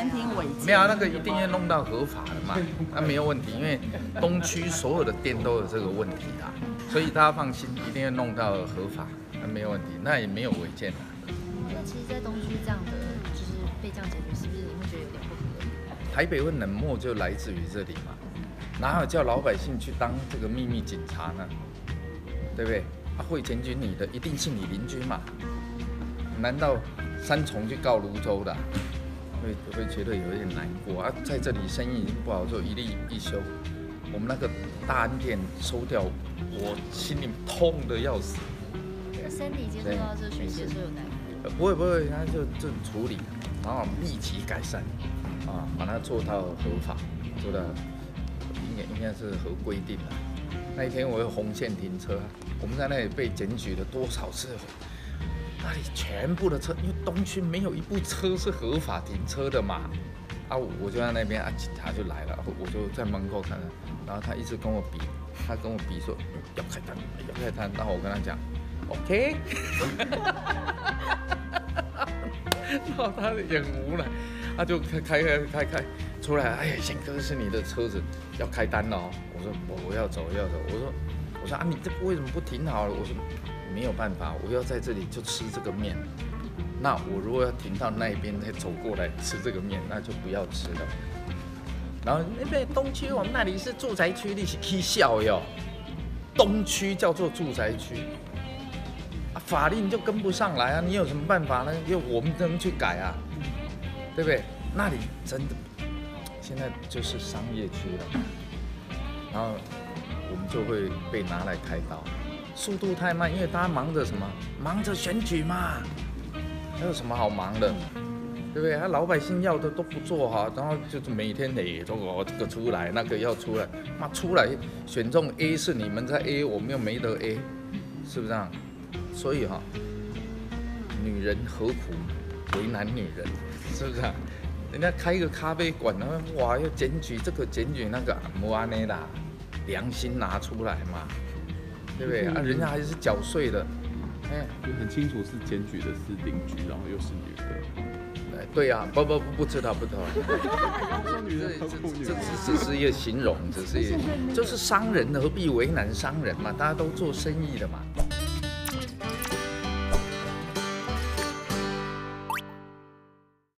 餐厅违建。没有，那个一定要弄到合法的嘛，那没有问题，因为东区所有的店都有这个问题的，所以大家放心，一定要弄到合法，那没有问题，那也没有违建的。那其实，在东区这样的就是被这样解决，是不是你会觉得有点不合理？台北会冷漠就来自于这里嘛，哪有叫老百姓去当这个秘密警察呢？对不对？啊，会检举你的一定是你邻居嘛？难道三重去告泸州的啊？会会觉得有一点难过啊！在这里生意已经不好做，一例一休，我们那个大安店收掉，我心里痛的要死。那 Sandy 接触到这个讯息的时候有难过？呃，不会不会，他就就处理，然后立即改善，啊，把它做到合法，做到应该应该是合规定的。那一天我有红线停车，我们在那里被检举了多少次？那里全部的车，因为东区没有一部车是合法停车的嘛。啊，我就在那边啊，警察就来了，我就在门口看，然后他一直跟我比，他跟我比说要开单，要开单，然后我跟他讲，OK。然后他很无奈，他就开开开开开出来，哎呀，贤哥是你的车子要开单了哦。我说我我要走要走，我说我说啊你这为什么不停好了？我说没有办法，我要在这里就吃这个面。那我如果要停到那边再走过来吃这个面，那就不要吃了。然后那边东区我们那里是住宅区，你是可笑哟。东区叫做住宅区。啊，法令就跟不上来啊！你有什么办法呢？因为我们能去改啊，对不对？那里真的现在就是商业区了，然后我们就会被拿来开刀，速度太慢，因为大家忙着什么？忙着选举嘛，还有什么好忙的？对不对？他老百姓要的都不做哈，然后就是每天得这个这个出来，那个要出来，妈出来选中 A 是你们在 A，我们又没得 A，是不是啊？所以哈，女人何苦为难女人，是不是啊？人家开一个咖啡馆，然后哇要检举这个检举那个，莫安内啦，良心拿出来嘛，对不对啊？人家还是缴税的，哎，就很清楚是检举的是邻居，然后又是女的。哎对呀、不不不不知道不知道，这这人？这只是一个形容，只是一个就是商人何必为难商人嘛，大家都做生意的嘛。